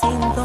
seen